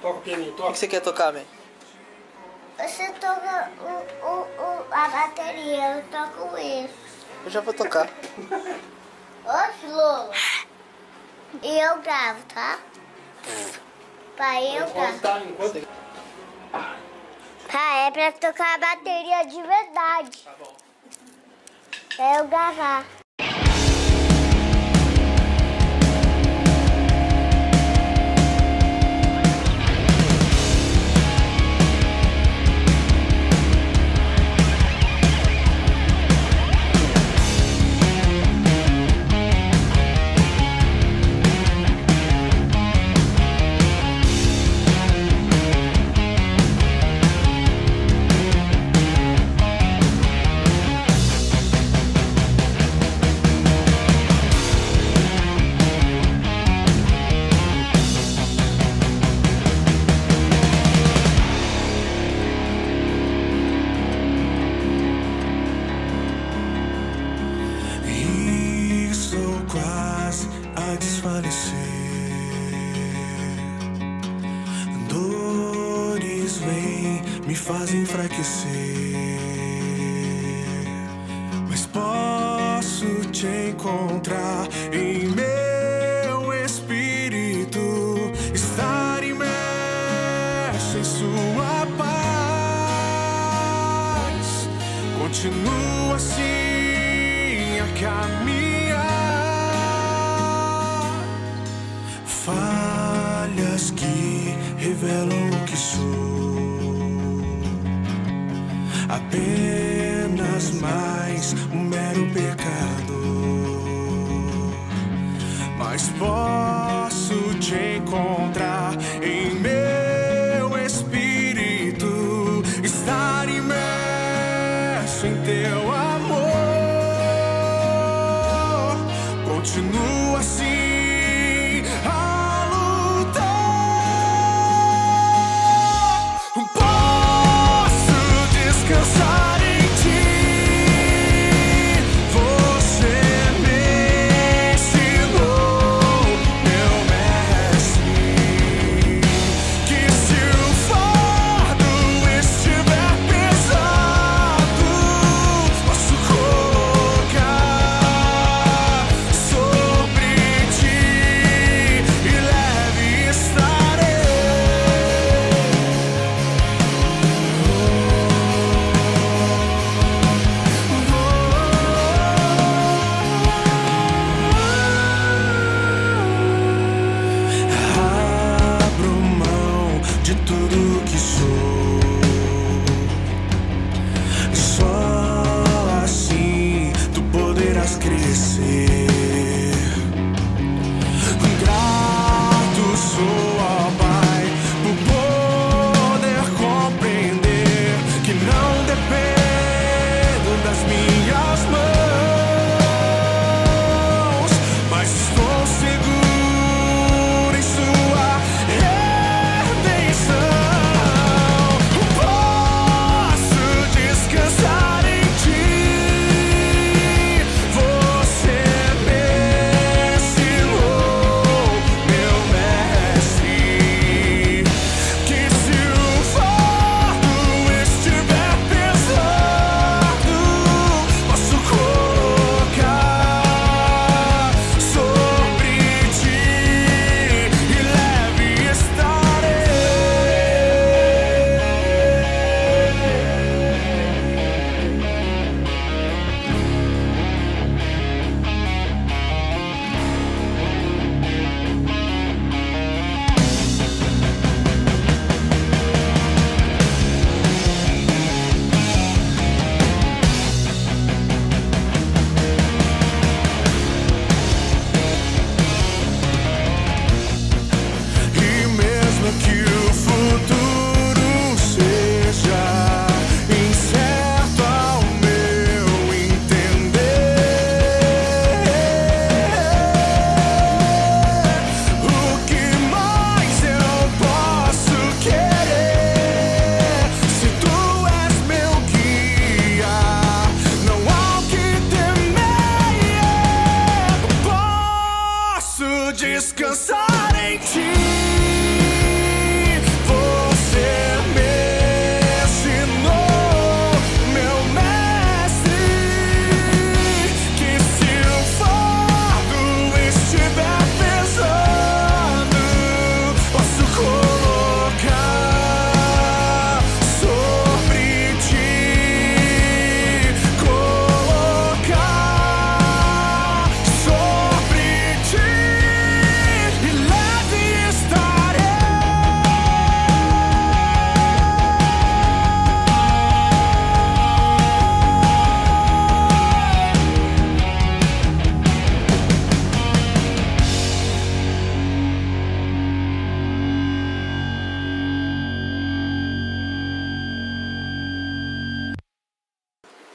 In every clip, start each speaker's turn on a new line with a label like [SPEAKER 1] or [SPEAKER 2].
[SPEAKER 1] Toca o pianinho,
[SPEAKER 2] O
[SPEAKER 1] toca.
[SPEAKER 2] que você quer tocar, man?
[SPEAKER 3] Você toca o, o, o, a bateria, eu toco isso.
[SPEAKER 2] Eu já vou tocar.
[SPEAKER 3] Oxe, Lula. E eu gravo, tá? Pai, eu gravo.
[SPEAKER 1] tá, enquanto...
[SPEAKER 3] Pai, é pra tocar a bateria de verdade.
[SPEAKER 1] Tá bom.
[SPEAKER 3] É eu gravar.
[SPEAKER 4] Fazem enfraquecer. Mas posso te encontrar em meu espírito, estar imerso em Sua paz. Continua assim a caminhar. Falhas que revelam o que sou. Apenas mais um mero pecador. Mas posso te encontrar em meu espírito, estar imerso em teu amor. Continua assim descansar em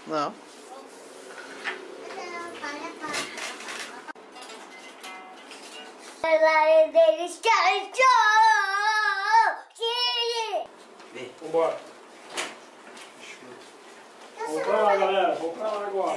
[SPEAKER 2] Não.
[SPEAKER 3] Ela deles tchau, tchau. Sim.
[SPEAKER 1] Vambora. Vamos pra lá, galera. Vamos pra lá agora.